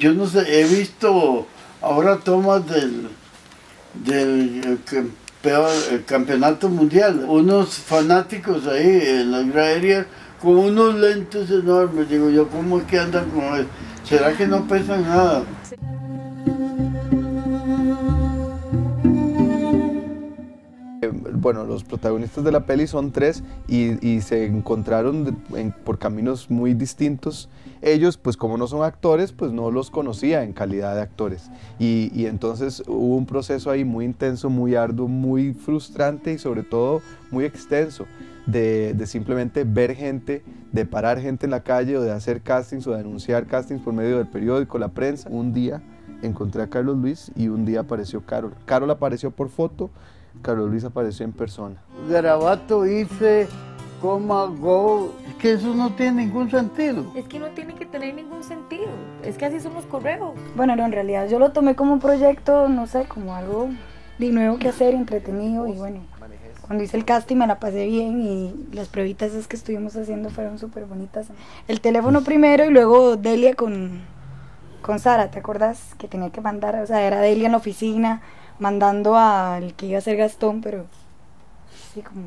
Yo no sé, he visto ahora tomas del, del campeonato mundial, unos fanáticos ahí en las graderías con unos lentes enormes. Digo yo, ¿cómo es que andan con eso? ¿Será que no pesan nada? Bueno, los protagonistas de la peli son tres y, se encontraron por caminos muy distintos. Ellos, pues como no son actores, pues no los conocía en calidad de actores. Y, entonces hubo un proceso ahí muy intenso, muy arduo, muy frustrante y sobre todo muy extenso. De, de, simplemente ver gente, de parar gente en la calle o de hacer castings o de anunciar castings por medio del periódico, la prensa. Un día encontré a Carlos Luis y un día apareció Carol. Carol apareció por foto Carlos Luis apareció en persona. Garabato hice, coma, go. Es que eso no tiene ningún sentido. Es que no tiene que tener ningún sentido. Es que así son los correos. Bueno, no, en realidad yo lo tomé como un proyecto, no sé, como algo de nuevo que hacer, entretenido y bueno. Cuando hice el casting me la pasé bien y las pruebitas es que estuvimos haciendo fueron súper bonitas. El teléfono primero y luego Delia con, con Sara, ¿te acuerdas? Que tenía que mandar, o sea, era Delia en la oficina, mandando al que iba a ser Gastón, pero sí como...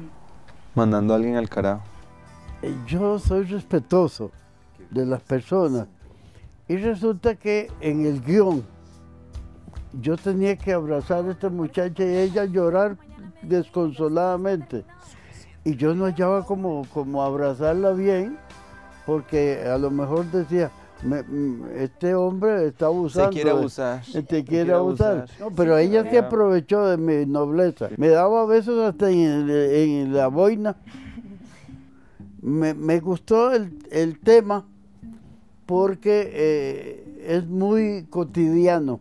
Mandando a alguien al carajo. Eh, yo soy respetuoso de las personas y resulta que en el guion yo tenía que abrazar a esta muchacha y ella llorar desconsoladamente. Y yo no hallaba como, como abrazarla bien, porque a lo mejor decía, Mm, este hombre está abusando. Se quiere abusar. Te quiere, abusar. pero ella se aprovechó de mi nobleza. Me daba besos hasta en, la boina. Me, gustó el, tema porque eh, es muy cotidiano.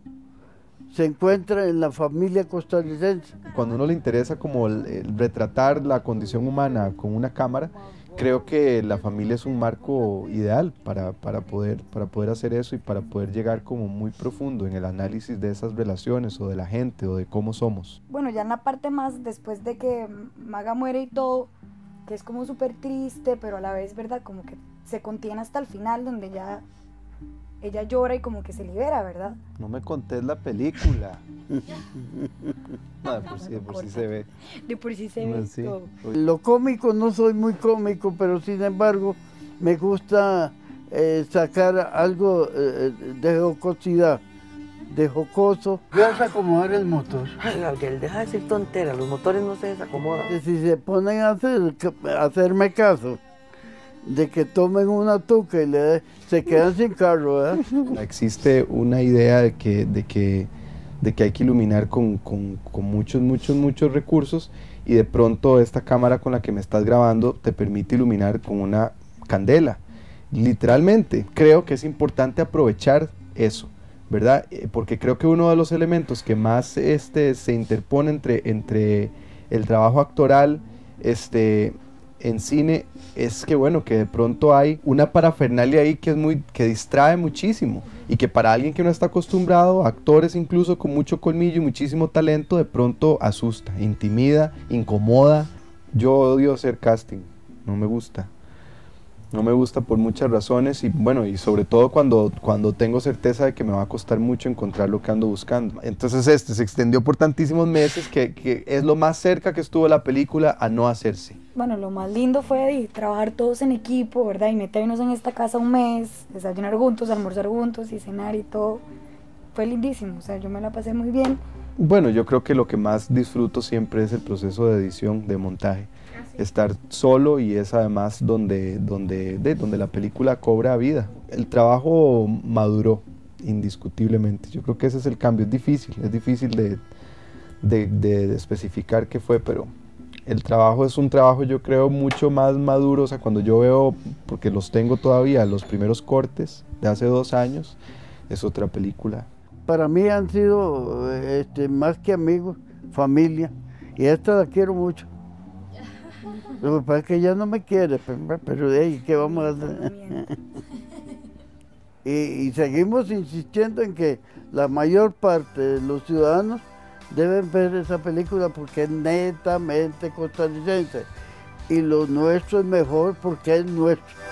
Se encuentra en la familia costarricense. Cuando uno le interesa como retratar la condición humana con una cámara, creo que la familia es un marco ideal para, poder, para poder hacer eso y para poder llegar como muy profundo en el análisis de esas relaciones o de la gente o de cómo somos. Bueno, ya en la parte más después de que Maga muere y todo, que es como súper triste, pero a la vez, ¿verdad? Como que se contiene hasta el final donde ya ella llora y como que se libera, ¿verdad? No me contés la película. no, de por sí, de por sí se ve. De por sí se ve. Lo cómico no soy muy cómico, pero sin embargo me gusta eh, sacar algo eh, de jocosidad, de jocoso. Vas a acomodar el motor. Ay, Gabriel, deja de decir tonteras, los motores no se desacomodan. Si se ponen a, hacer, a hacerme caso de que tomen una tuca y le se quedan sin carro. Existe una idea de que, de que, de que hay que iluminar con, con, con, muchos, muchos, muchos recursos y de pronto esta cámara con la que me estás grabando te permite iluminar con una candela. Literalmente, creo que es importante aprovechar eso, ¿verdad? Eh, porque creo que uno de los elementos que más este, se interpone entre, entre el trabajo actoral este, en cine es que bueno, que de pronto hay una parafernalia ahí que es muy que distrae muchísimo y que para alguien que no está acostumbrado, actores incluso con mucho colmillo y muchísimo talento, de pronto asusta, intimida, incomoda. Yo odio hacer casting, no me gusta. No me gusta por muchas razones y bueno, y sobre todo cuando, cuando tengo certeza de que me va a costar mucho encontrar lo que ando buscando. Entonces este se extendió por tantísimos meses que, que es lo más cerca que estuvo la película a no hacerse. Bueno, lo más lindo fue trabajar todos en equipo, ¿verdad? Y meternos en esta casa un mes, desayunar juntos, almorzar juntos y cenar y todo. Fue lindísimo, o sea, yo me la pasé muy bien. Bueno, yo creo que lo que más disfruto siempre es el proceso de edición, de montaje estar solo y es además donde, donde, de, donde la película cobra vida. El trabajo maduró indiscutiblemente. Yo creo que ese es el cambio. Es difícil, es difícil de, de, especificar qué fue, pero el trabajo es un trabajo yo creo mucho más maduro. O sea, cuando yo veo, porque los tengo todavía, los primeros cortes de hace dos años, es otra película. Para mí han sido este, más que amigos, familia, y esta la quiero mucho. Lo que pasa es que ella no me quiere, pero, de ahí, ¿qué vamos a hacer? y, seguimos insistiendo en que la mayor parte de los ciudadanos deben ver esa película porque es netamente costarricense. Y lo nuestro es mejor porque es nuestro.